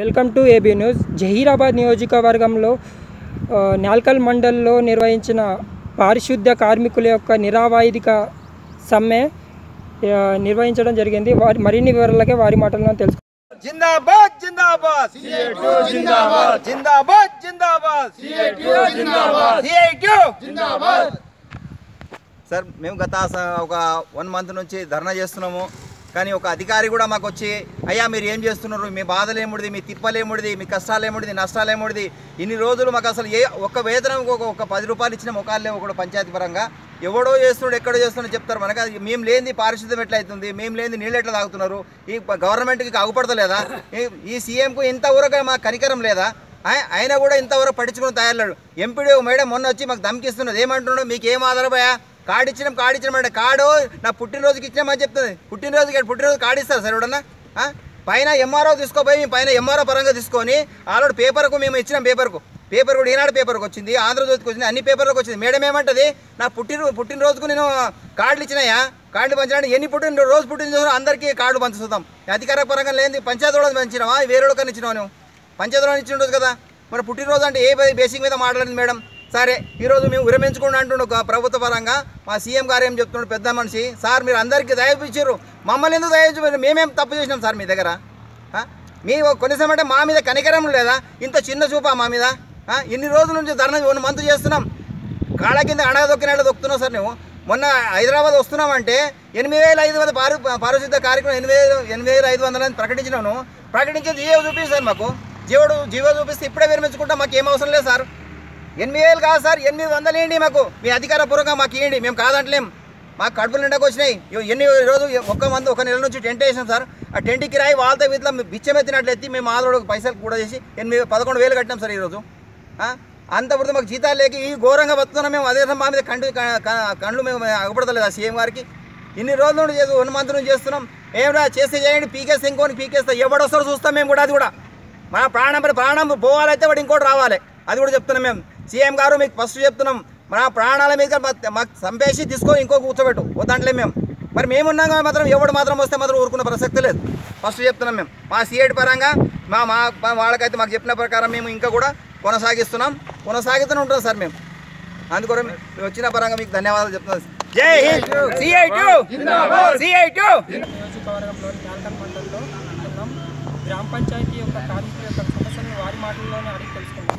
Welcome to AB news. Zaheerabad నియోజకవర్గంలో నాల్కల్ మండల్లో నిర్వహించిన పారిశుద్ధ్య కార్మికుల యొక్క నిరావాయిదిక సమ్మె నిర్వహించడం జరిగింది. వారి మరిన్ని వివరాలకే వారి మాటలను తెలుసు జిందాబాద్ జిందాబాద్. జిందాబాద్. జిందాబాద్ జిందాబాద్. జిందాబాద్. సార్ మేము గత స- ఒక వన్ మంత్ నుంచి ధర్నా చేస్తున్నాము. కానీ ఒక అధికారి కూడా మాకు వచ్చి అయ్యా మీరు ఏం చేస్తున్నారు? మీ బాధలేముడిది మీ తిప్పలేముడిది మీ కష్టాలేముడిది నష్టాలేముడిది? ఇన్ని రోజులు మాకు అసలు ఏ ఒక్క వేతనం ఒక ఒక పది రూపాయలు ఇచ్చిన ముఖాలు ఒకడు పంచాయతీ పరంగా. ఎవడో చేస్తున్నాడు ఎక్కడో చేస్తున్నాడు చెప్తారు. మనకు అది మేము లేనిది పారిశుద్ధ్యం ఎట్లా అవుతుంది మేము లేనిది నీళ్ళు ఎట్లా తాగుతున్నారు? ఈ గవర్నమెంట్కి అగుపడతలేదా? ఈ- సీఎంకు ఇంత ఊరగా మా కనికరం లేదా? ఆయన కూడా ఇంతవరకు పట్టించుకుని తయారులేడు ఎంపీడీ మేడం మొన్న వచ్చి మాకు దమ్కిస్తున్నది ఏమంటున్నాడు మీకు ఏం ఆధారపోయా కార్డు ఇచ్చినాం కార్డు ఇచ్చినాం అంటే కార్డు నా పుట్టినరోజుకి ఇచ్చినామని చెప్తుంది. పుట్టినరోజుకి పుట్టినరోజు కార్డు ఇస్తారు సార్ ఎవడన్నా పైన ఎంఆర్ఓ తీసుకోపోయి మేము పైన ఎంఆర్ఓ పరంగా తీసుకొని ఆల్రెడీ పేపర్కు మేము ఇచ్చినాం పేపర్కు. పేపర్ కూడా ఈనాడు పేపర్కి వచ్చింది ఆంధ్రజ్యోతికి వచ్చింది అన్ని పేపర్లకు వచ్చింది. మేడం ఏమంటుంది? నా పుట్టిన పుట్టినరోజుకు నేను కార్డులు ఇచ్చినాయా? కార్డులు పంచడానికి ఎన్ని పుట్టిన రోజు పుట్టినరోజు అందరికీ కార్డు పంచుతాం. అధికార పరంగా లేని పంచాయతీ వాళ్ళని పంచినావా? వేరే వాళ్ళకని ఇచ్చినావు నువ్వు? పంచాయతీరాజ్ ఇచ్చిన రోజు కదా. మరి పుట్టినరోజు అంటే ఏ బేసిక్ మీద మాట్లాడింది మేడం? సరే ఈరోజు మేము విరమించుకోండి అంటుండు ఒక ప్రభుత్వ పరంగా. మా సీఎం గారు ఏం చెప్తున్నాడు పెద్ద మనిషి సార్ మీరు అందరికీ దయపించారు మమ్మల్ని ఎందుకు దయచు మేమేం తప్పు చేసినాం సార్ మీ దగ్గర? మీ కొన్నిసార్లు అంటే మా మీద కనికరం లేదా? ఇంత చిన్న చూపా మా మీద? ఇన్ని రోజుల నుంచి ధర్నా వన్ మంత్ చేస్తున్నాం. కాళ్ళ కింద అడగ దొక్కినట్లు దొక్కుతున్నావు సార్ నువ్వు. మొన్న హైదరాబాద్ వస్తున్నామంటే ఎనిమిది వేల ఐదు వందల పారు పారిశుద్ధ కార్యక్రమం ఎనిమిది వేలు ఎనిమిది వేల ఐదు వందలని ప్రకటించినాను ప్రకటించేది జీవో చూపిస్తాను మాకు. జీవోడు జీవో చూపిస్తే ఇప్పుడే విరమించుకుంటాం మాకు ఏం అవసరం లేదు సార్. ఎనిమిది వేలు కాదు సార్ ఎనిమిది వందలు ఏంటి మాకు. మీ అధికారపూర్వకంగా మాకు ఇవ్వండి మేము కాదంటలేం. మాకు కడుపులు నిండకు వచ్చినాయి ఎన్ని రోజు ఒక్క మంది ఒక నెల నుంచి టెంట్ వేసాం సార్. ఆ టెంట్ కిరాయి వాళ్ళతో వీటిలో బిచ్చమెత్తినట్లు ఎత్తి మేము ఆదోడు పైసలు కూడా చేసి ఎనిమిది పదకొండు వేలు కట్టినాం సార్ ఈరోజు. అంతవరకు అంత మాకు జీతాలు లేక ఈ ఘోరంగా బతున్నాం మేము. అదే మా మీద కండు కండ్లు మేము అగపడతలేదు ఆ సీఎం గారికి. ఇన్ని రోజుల నుండి చేసి వన్ మంత్ నుంచి చేస్తున్నాం. ఏమిరా చేస్తే చేయండి పీకేస్తే ఇంకోని పీకేస్తా. ఎవడొస్తారో చూస్తాం మేము కూడా అది కూడా. మా ప్రాణం ప్రాణం పోవాలైతే వాడు ఇంకోటి రావాలి. అది కూడా చెప్తున్నాం మేము. సీఎం గారు మీకు ఫస్ట్ చెప్తున్నాం మన ప్రాణాల మీద మా- మాకు చంపేసి తీసుకొని ఇంకో కూర్చోబెట్టు. వద్దంటలే మేము మరి మేమున్నాం కానీ మాత్రం ఎవడు మాత్రం వస్తే మాత్రం ఊరుకున్న ప్రసక్తి లేదు. ఫస్ట్ చెప్తున్నాం మేము మా సిఐడి పరంగా మా మా మా వాళ్ళకైతే మాకు చెప్పిన ప్రకారం మేము ఇంకా కూడా కొనసాగిస్తున్నాం. కొనసాగుతూనే ఉంటాం సార్ మేము అందుకోసం మేము వచ్చిన పరంగా మీకు ధన్యవాదాలు చెప్తున్నాం Jai Hind. CI two. CI two. మండల్లో గ్రామ పంచాయతీ యొక్క కార్మికుల యొక్క సమస్యలను వారి మాటల్లోనే అడిగి తెలుసుకుంటాం